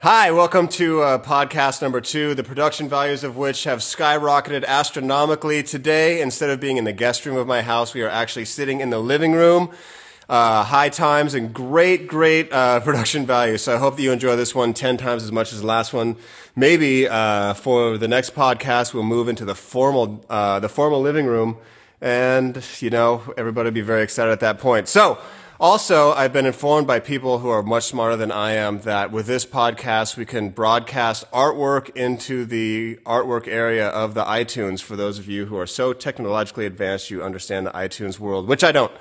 Hi, welcome to uh, podcast number two, the production values of which have skyrocketed astronomically. Today, instead of being in the guest room of my house, we are actually sitting in the living room. Uh, high times and great, great uh, production value. So I hope that you enjoy this one 10 times as much as the last one. Maybe uh, for the next podcast, we'll move into the formal, uh, the formal living room. And, you know, everybody will be very excited at that point. So, also, I've been informed by people who are much smarter than I am that with this podcast, we can broadcast artwork into the artwork area of the iTunes for those of you who are so technologically advanced you understand the iTunes world, which I don't.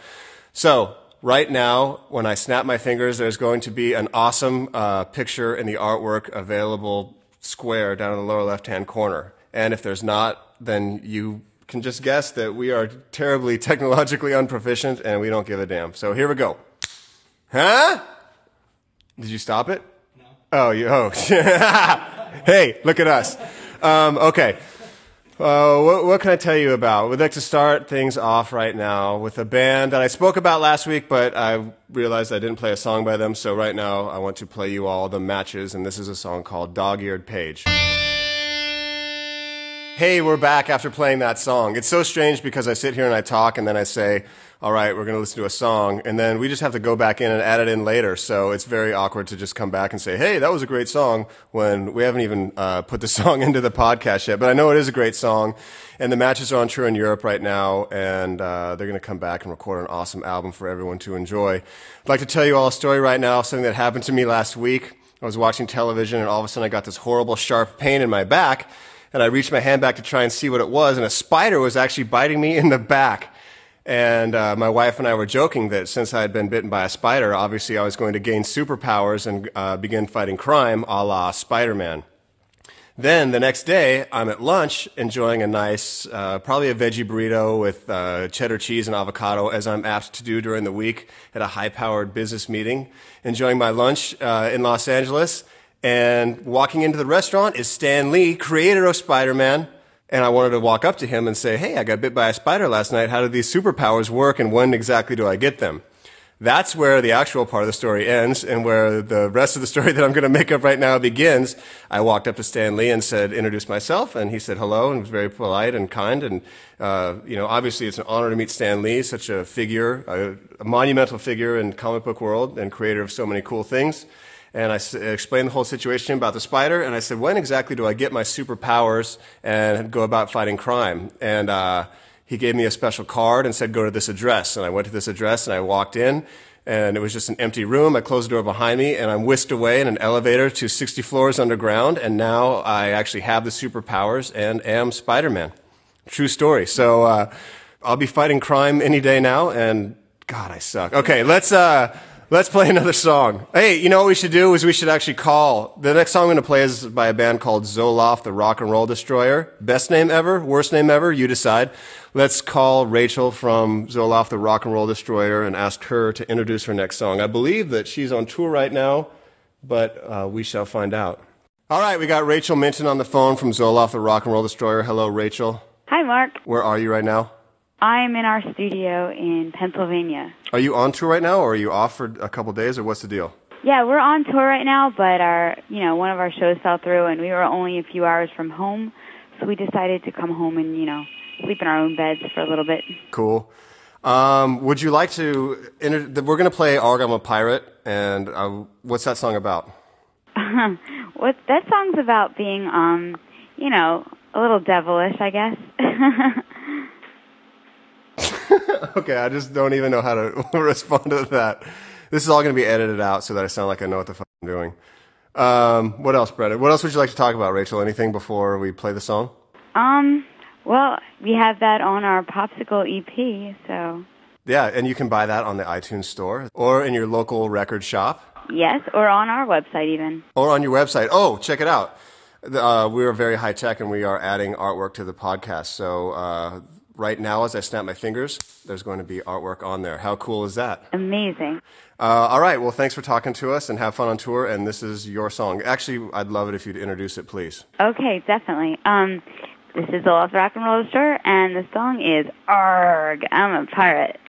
So, right now, when I snap my fingers, there's going to be an awesome uh, picture in the artwork available square down in the lower left hand corner. And if there's not, then you can just guess that we are terribly technologically unproficient and we don't give a damn. So here we go. Huh? Did you stop it? No. Oh, you, oh. hey, look at us. Um, okay. Uh, what, what, can I tell you about? We'd like to start things off right now with a band that I spoke about last week, but I realized I didn't play a song by them. So right now I want to play you all the matches, and this is a song called Dog Eared Page hey, we're back after playing that song. It's so strange because I sit here and I talk and then I say, all right, we're going to listen to a song. And then we just have to go back in and add it in later. So it's very awkward to just come back and say, hey, that was a great song when we haven't even uh, put the song into the podcast yet. But I know it is a great song. And the matches are on tour in Europe right now. And uh, they're going to come back and record an awesome album for everyone to enjoy. I'd like to tell you all a story right now, something that happened to me last week. I was watching television and all of a sudden I got this horrible sharp pain in my back and I reached my hand back to try and see what it was, and a spider was actually biting me in the back. And uh, my wife and I were joking that since I had been bitten by a spider, obviously I was going to gain superpowers and uh, begin fighting crime a la Spider Man. Then the next day, I'm at lunch enjoying a nice, uh, probably a veggie burrito with uh, cheddar cheese and avocado, as I'm apt to do during the week at a high powered business meeting. Enjoying my lunch uh, in Los Angeles. And walking into the restaurant is Stan Lee, creator of Spider-Man. And I wanted to walk up to him and say, Hey, I got bit by a spider last night. How do these superpowers work? And when exactly do I get them? That's where the actual part of the story ends and where the rest of the story that I'm going to make up right now begins. I walked up to Stan Lee and said, introduced myself, and he said hello and was very polite and kind. And, uh, you know, obviously it's an honor to meet Stan Lee, such a figure, a, a monumental figure in comic book world and creator of so many cool things and I explained the whole situation about the spider, and I said, when exactly do I get my superpowers and go about fighting crime? And uh, he gave me a special card and said, go to this address. And I went to this address, and I walked in, and it was just an empty room. I closed the door behind me, and I'm whisked away in an elevator to 60 floors underground, and now I actually have the superpowers and am Spider-Man. True story. So uh, I'll be fighting crime any day now, and God, I suck. Okay, let's... Uh, Let's play another song. Hey, you know what we should do is we should actually call. The next song I'm going to play is by a band called Zolof, the Rock and Roll Destroyer. Best name ever? Worst name ever? You decide. Let's call Rachel from Zolof, the Rock and Roll Destroyer, and ask her to introduce her next song. I believe that she's on tour right now, but uh, we shall find out. All right, we got Rachel Minton on the phone from Zolof, the Rock and Roll Destroyer. Hello, Rachel. Hi, Mark. Where are you right now? I'm in our studio in Pennsylvania. Are you on tour right now, or are you off for a couple days, or what's the deal? Yeah, we're on tour right now, but our, you know, one of our shows fell through, and we were only a few hours from home, so we decided to come home and, you know, sleep in our own beds for a little bit. Cool. Um, would you like to? Inter- we're going to play "Arg I'm a Pirate," and uh, what's that song about? what that song's about being, um, you know, a little devilish, I guess. okay, I just don't even know how to respond to that. This is all going to be edited out so that I sound like I know what the fuck I'm doing. Um, what else, Brett? What else would you like to talk about, Rachel? Anything before we play the song? Um, well, we have that on our Popsicle EP, so. Yeah, and you can buy that on the iTunes store or in your local record shop. Yes, or on our website even. Or on your website. Oh, check it out. Uh, we are very high tech and we are adding artwork to the podcast. So uh, right now as I snap my fingers, there's going to be artwork on there. How cool is that? Amazing. Uh, all right. Well, thanks for talking to us and have fun on tour. And this is your song. Actually, I'd love it if you'd introduce it, please. Okay, definitely. Um, this is the Love Rock and Roll Store, and the song is Arg, I'm a Pirate.